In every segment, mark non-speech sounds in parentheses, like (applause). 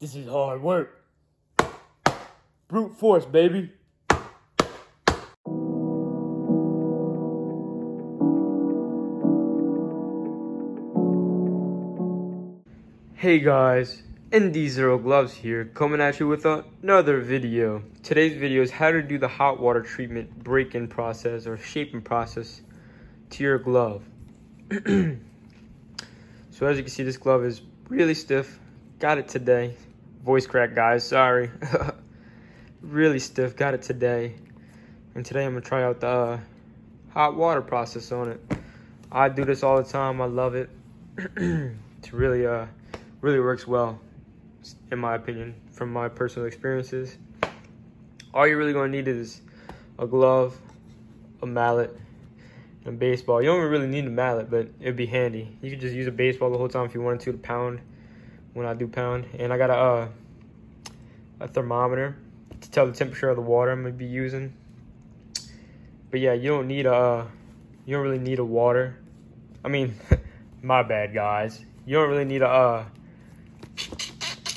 This is hard work. Brute force, baby. Hey guys, ND Zero Gloves here, coming at you with another video. Today's video is how to do the hot water treatment break-in process or shaping process to your glove. (clears throat) so as you can see, this glove is really stiff. Got it today. Voice crack, guys, sorry. (laughs) really stiff, got it today. And today I'm gonna try out the uh, hot water process on it. I do this all the time, I love it. (clears throat) it's really, uh, really works well, in my opinion, from my personal experiences. All you're really gonna need is a glove, a mallet, and a baseball. You don't really need a mallet, but it'd be handy. You could just use a baseball the whole time if you wanted to to pound when I do pound. And I got a, uh, a thermometer to tell the temperature of the water I'm gonna be using. But yeah, you don't need a, uh, you don't really need a water. I mean, (laughs) my bad, guys. You don't really need a, uh,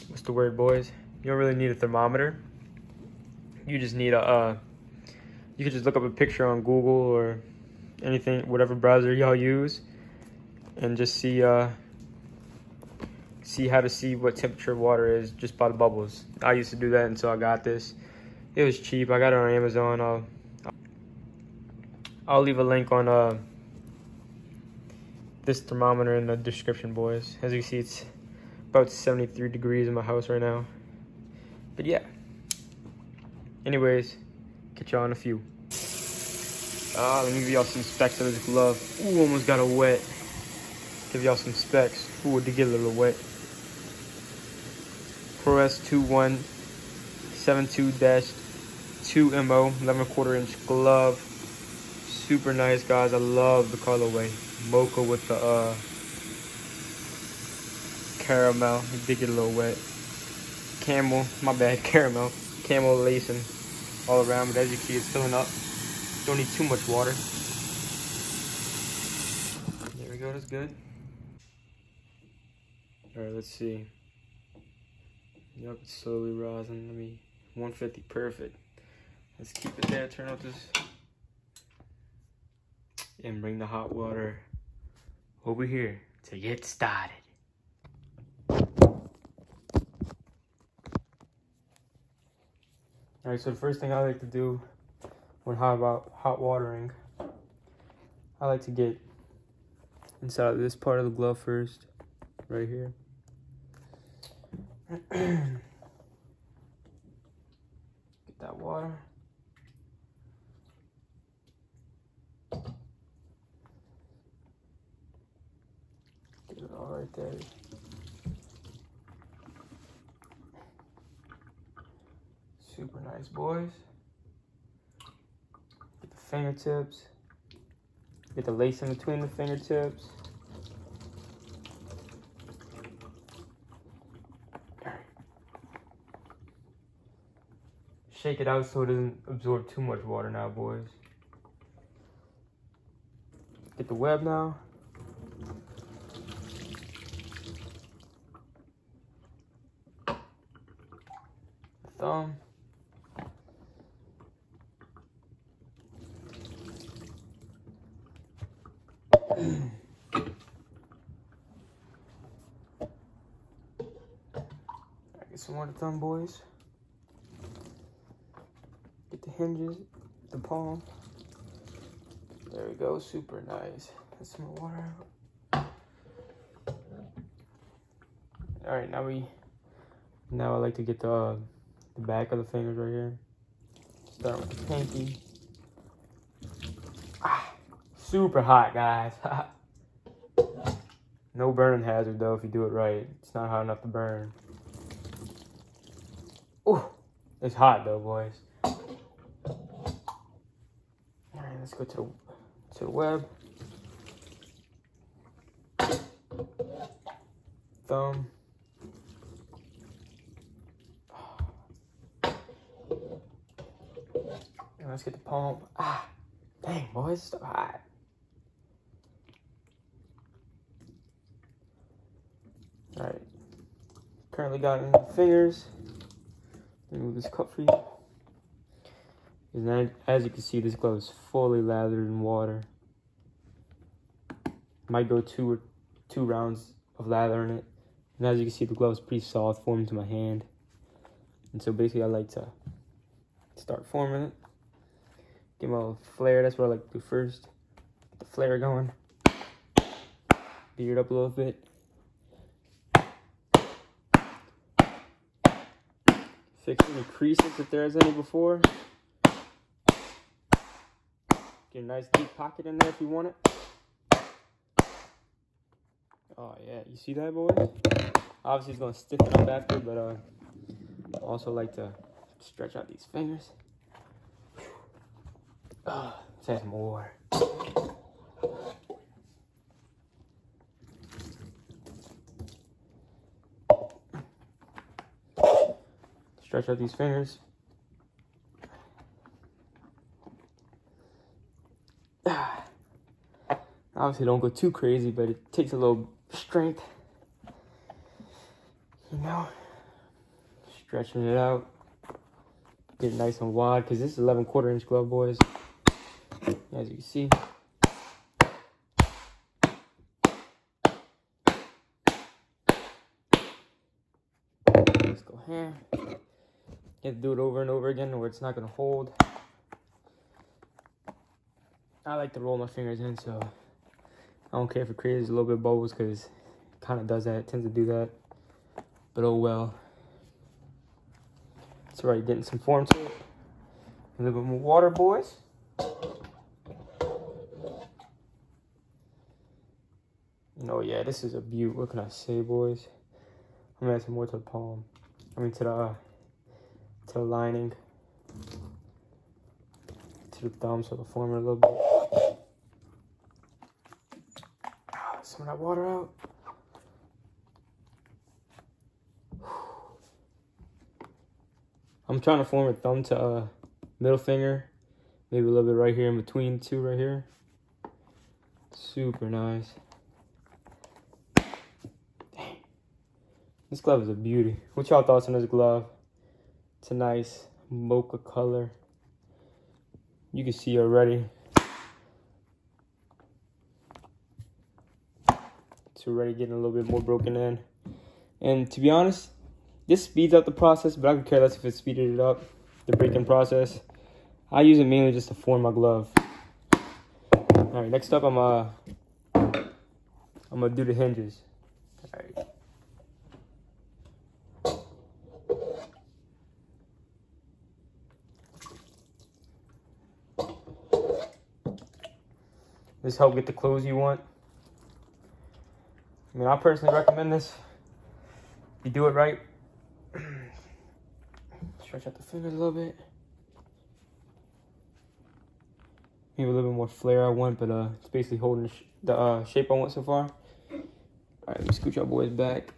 what's the word, boys? You don't really need a thermometer. You just need a, uh, you could just look up a picture on Google or anything, whatever browser y'all use, and just see, uh, see how to see what temperature water is just by the bubbles. I used to do that until I got this. It was cheap. I got it on Amazon. I'll, I'll leave a link on, uh, this thermometer in the description, boys. As you see, it's about 73 degrees in my house right now. But yeah. Anyways, catch y'all in a few. Ah, let me give y'all some specs of this glove. Ooh, almost got it wet. Give y'all some specs. Ooh, it did get a little wet. Pro S2172-2MO, 11 quarter inch glove. Super nice, guys. I love the colorway. Mocha with the uh, caramel. It did get a little wet. Camel, my bad, (laughs) caramel. Camel lacing all around, but as you can see, it's filling up. Don't need too much water. There we go, that's good. All right, let's see. Yep, it's slowly rising. Let me, 150, perfect. Let's keep it there, turn off this, and bring the hot water over here to get started. All right, so the first thing I like to do when hot about hot watering, I like to get inside of this part of the glove first, right here. Get that water. Get it all right there. Super nice, boys. Get the fingertips. Get the lace in between the fingertips. Shake it out so it doesn't absorb too much water now, boys. Get the web now. Thumb. (clears throat) Get some more thumb, boys. Hinges, the palm. There we go, super nice. Get some water. All right, now we, now I like to get the, uh, the back of the fingers right here. Start with the pinky. Ah, super hot, guys. (laughs) no burning hazard though if you do it right. It's not hot enough to burn. Ooh, it's hot though, boys. All right, let's go to the to the web. Thumb. And let's get the palm. Ah, dang, boys, it's hot. All right, currently got in the fingers. Let me move this cup for you. And as you can see, this glove is fully lathered in water. Might go two or two rounds of lather in it. And as you can see, the glove is pretty soft, forming to my hand. And so basically, I like to start forming it. Give them a flare. That's what I like to do first. Get the flare going. Beard up a little bit. Fix any creases if there's any before. Get a nice deep pocket in there if you want it. Oh yeah, you see that boys? Obviously it's gonna stiffen up after, but uh, I also like to stretch out these fingers. Ah, let's more. Stretch out these fingers. Obviously, don't go too crazy, but it takes a little strength. You know, stretching it out. Get nice and wide, because this is 11 quarter inch glove, boys. As you can see. Let's go here. You have to do it over and over again or it's not going to hold. I like to roll my fingers in, so I don't care if it creates a little bit of bubbles because it kind of does that. It tends to do that. But oh well. It's alright, getting some form to it. A little bit more water, boys. Oh yeah, this is a beaut. What can I say, boys? I'm gonna add some more to the palm. I mean to the uh, to the lining. To the thumb so it'll form a little bit. That water out. I'm trying to form a thumb to uh, middle finger. Maybe a little bit right here in between two right here. Super nice. Dang. This glove is a beauty. What y'all thoughts on this glove? It's a nice mocha color. You can see already. It's already getting a little bit more broken in. And to be honest, this speeds up the process, but I could care less if it speeded it up, the breaking process. I use it mainly just to form my glove. All right, next up, I'm uh, I'm gonna do the hinges. All right. This help get the clothes you want. I mean, I personally recommend this. You do it right, (clears throat) stretch out the fingers a little bit. Maybe a little bit more flare I want, but uh, it's basically holding the uh, shape I want so far. All right, let me scooch our boys back.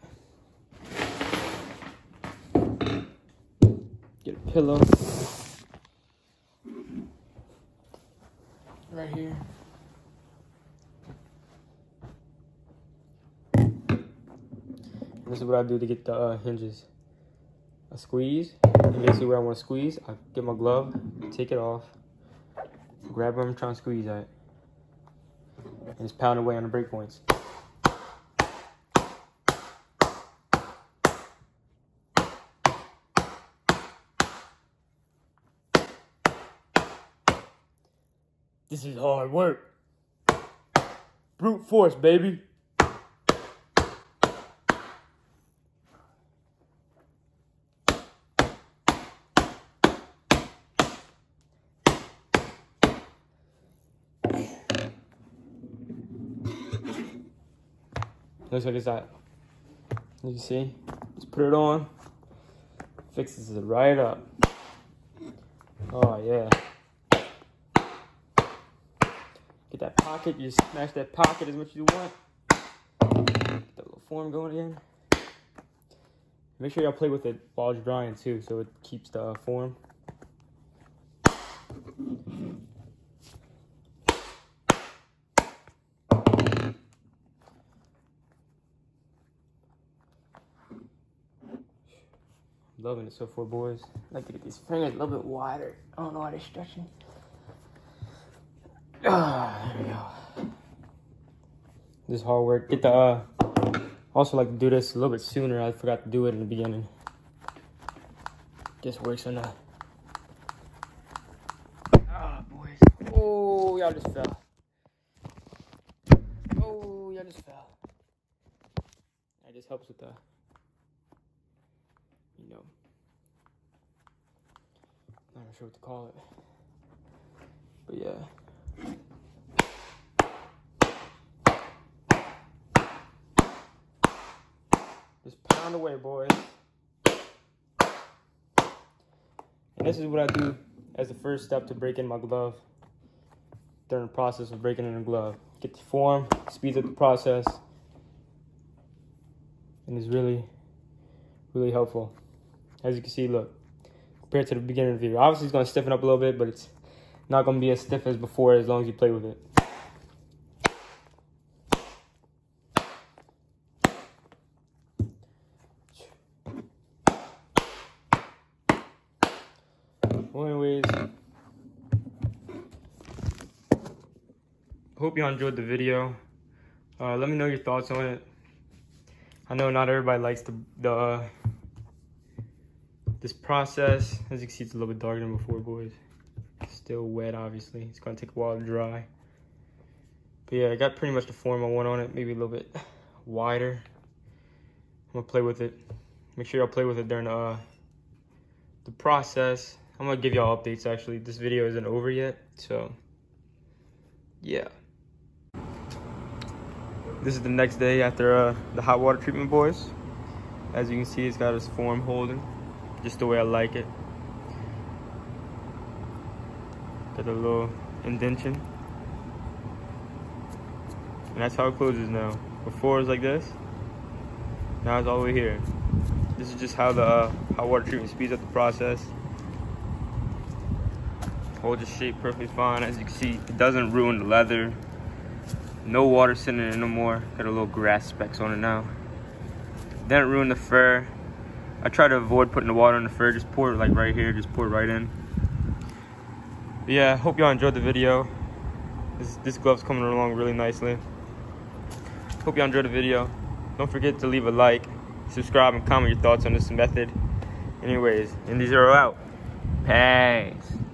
Get a pillow. Right here. This is what I do to get the uh, hinges. I squeeze, basically where I want to squeeze, I get my glove, take it off, grab where I'm trying to squeeze at, and just pound away on the break points. This is hard work. Brute force, baby. Looks like it's that. You see? Just put it on. Fixes it right up. Oh yeah. Get that pocket, you smash that pocket as much as you want. Get that little form going again. Make sure y'all play with it while it's drying too, so it keeps the uh, form. Loving it so far, boys. I like to get these fingers a little bit wider. I don't know why they're stretching. Ah, (sighs) there we go. This hard work. Get the, uh, also like to do this a little bit sooner. I forgot to do it in the beginning. Just works on that. Ah, boys. Oh, y'all just fell. Oh, y'all just fell. That just helps with the, you know, not sure what to call it. But yeah. Just pound away, boys. And this is what I do as the first step to break in my glove during the process of breaking in a glove. Get the form, speeds up the process, and is really, really helpful. As you can see, look, compared to the beginning of the video. Obviously, it's going to stiffen up a little bit, but it's not going to be as stiff as before as long as you play with it. Well, anyways, hope y'all enjoyed the video. Uh, let me know your thoughts on it. I know not everybody likes the, the uh, this process. As you can see, it's a little bit darker than before, boys. still wet, obviously. It's gonna take a while to dry. But yeah, I got pretty much the form I want on it, maybe a little bit wider. I'm gonna play with it. Make sure y'all play with it during uh, the process. I'm gonna give y'all updates actually. This video isn't over yet, so yeah. This is the next day after uh, the hot water treatment, boys. As you can see, it's got its form holding, just the way I like it. Got a little indentation. And that's how it closes now. Before it was like this, now it's all the way here. This is just how the uh, water treatment speeds up the process holds its shape perfectly fine. As you can see, it doesn't ruin the leather. No water sitting in it no more. Got a little grass specks on it now. Didn't ruin the fur. I try to avoid putting the water in the fur. Just pour it like right here. Just pour it right in. But yeah, hope y'all enjoyed the video. This, this glove's coming along really nicely. Hope y'all enjoyed the video. Don't forget to leave a like, subscribe, and comment your thoughts on this method. Anyways, and ND Zero out. Peace.